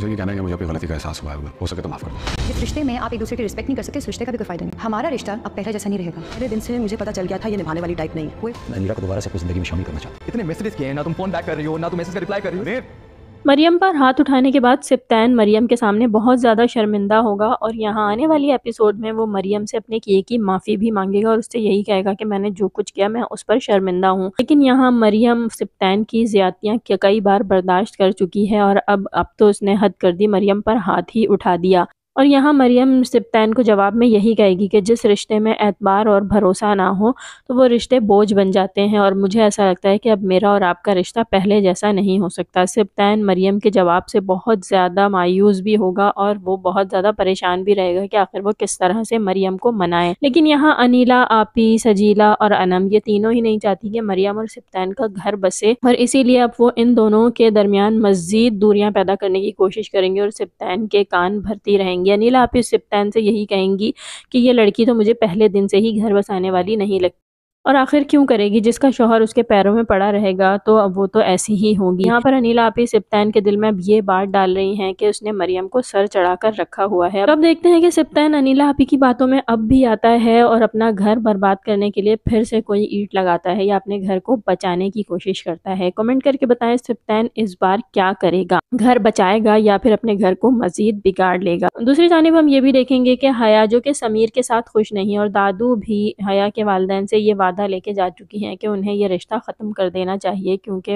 मुझे ये कहना है कि मुझे अपनी गलती का एहसास हुआ है हो सके तो माफ़ कर दो। इस रिश्ते में आप एक दूसरे की रिस्पेक्ट नहीं कर सकते इस रिश्ते का भी कोई फ़ायदा नहीं। हमारा रिश्ता अब पहले जैसा नहीं रहेगा। पहले दिन से मुझे पता चल गया था ये निभाने वाली टाइप नहीं है। कोई मैं नीरा को दोबारा से अपनी ज़िंदगी में शामिल करना चाहता इतने मैसेज किए हैं ना तुम फ़ोन बैक कर रही हो ना तुम मैसेज का रिप्लाई कर रही हो। मरियम पर हाथ उठाने के बाद सिप्तैन मरियम के सामने बहुत ज़्यादा शर्मिंदा होगा और यहाँ आने वाली एपिसोड में वो मरियम से अपने किए की माफ़ी भी मांगेगा और उससे यही कहेगा कि मैंने जो कुछ किया मैं उस पर शर्मिंदा हूँ। लेकिन यहाँ मरियम सिप्तैन की ज़्यादतियाँ कई बार बर्दाश्त कर चुकी है और अब अब तो उसने हद कर दी, मरियम पर हाथ ही उठा दिया। और यहाँ मरियम सिप्तान को जवाब में यही कहेगी कि जिस रिश्ते में एतबार और भरोसा ना हो तो वो रिश्ते बोझ बन जाते हैं और मुझे ऐसा लगता है कि अब मेरा और आपका रिश्ता पहले जैसा नहीं हो सकता। सिप्तान मरियम के जवाब से बहुत ज़्यादा मायूस भी होगा और वो बहुत ज़्यादा परेशान भी रहेगा कि आखिर वो किस तरह से मरियम को मनाए। लेकिन यहाँ अनिला, आपी, सजीला और अनम ये तीनों ही नहीं चाहती कि मरियम और सिप्तान का घर बसे और इसीलिए अब वो इन दोनों के दरमियान मज़ीद दूरियाँ पैदा करने की कोशिश करेंगी और सिप्तैन के कान भरती रहेंगी। कहेंगी अनिल आप इस सिप्तान से यही कहेंगी कि ये लड़की तो मुझे पहले दिन से ही घर बसाने वाली नहीं लगती। और आखिर क्यों करेगी? जिसका शोहर उसके पैरों में पड़ा रहेगा तो अब वो तो ऐसी ही होगी। यहाँ पर अनिला आपी सिप्तान के दिल में अब ये बात डाल रही हैं कि उसने मरियम को सर चढ़ाकर रखा हुआ है। अब देखते हैं कि सिप्तान अनिला आपी की बातों में अब भी आता है और अपना घर बर्बाद करने के लिए फिर से कोई ईट लगाता है या अपने घर को बचाने की कोशिश करता है। कमेंट करके बताएँ सिप्तान इस बार क्या करेगा? घर बचाएगा या फिर अपने घर को मजीद बिगाड़ लेगा? दूसरी जानब हम ये भी देखेंगे कि हया जो कि समीर के साथ खुश नहीं और दादू भी हया के वालदेन से ये वादा लेके जा चुकी हैं कि उन्हें ये रिश्ता ख़त्म कर देना चाहिए, क्योंकि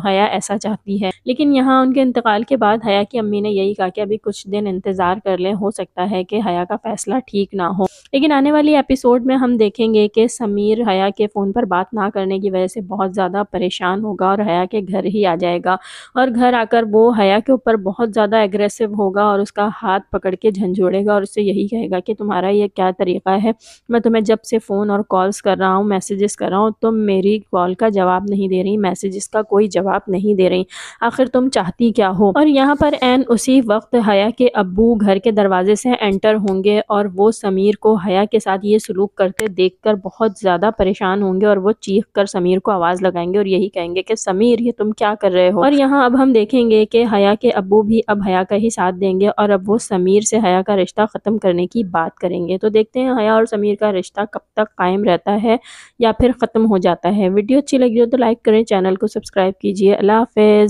हया ऐसा चाहती है। लेकिन यहाँ उनके इंतकाल के बाद हया की अम्मी ने यही कहा कि अभी कुछ दिन इंतज़ार कर लें, हो सकता है कि हया का फ़ैसला ठीक ना हो। लेकिन आने वाली एपिसोड में हम देखेंगे कि समीर हया के फ़ोन पर बात ना करने की वजह से बहुत ज़्यादा परेशान होगा और हया के घर ही आ जाएगा। और घर आकर वो हया के ऊपर बहुत ज़्यादा एग्रेसिव होगा और उसका हाथ पकड़ के झंझोड़ेगा और उससे यही कहेगा कि तुम्हारा ये क्या तरीका है? मैं तुम्हें जब से फ़ोन और कॉल्स कर रहा हूँ मैसेजेस कर रहा हूँ तुम मेरी कॉल का जवाब नहीं दे रही मैसेजेस का कोई जवाब नहीं दे रही। आखिर तुम चाहती क्या हो? और यहाँ पर एन उसी वक्त हया के अबू घर के दरवाजे से एंटर होंगे और वो समीर को हया के साथ ये सलूक करते देखकर बहुत ज़्यादा परेशान होंगे और वो चीख कर समीर को आवाज़ लगाएँगे और यही कहेंगे कि, समीर, ये तुम क्या कर रहे हो? और यहाँ अब हम देखेंगे कि हया के अबू भी अब हया का ही साथ देंगे और अब वो समीर से हया का रिश्ता ख़त्म करने की बात करेंगे। तो देखते हैं हया और समीर का रिश्ता कब तक कायम रहता है। या फिर ख़त्म हो जाता है। वीडियो अच्छी लगी हो तो लाइक करें, चैनल को सब्सक्राइब कीजिए। अल्लाह हाफिज़।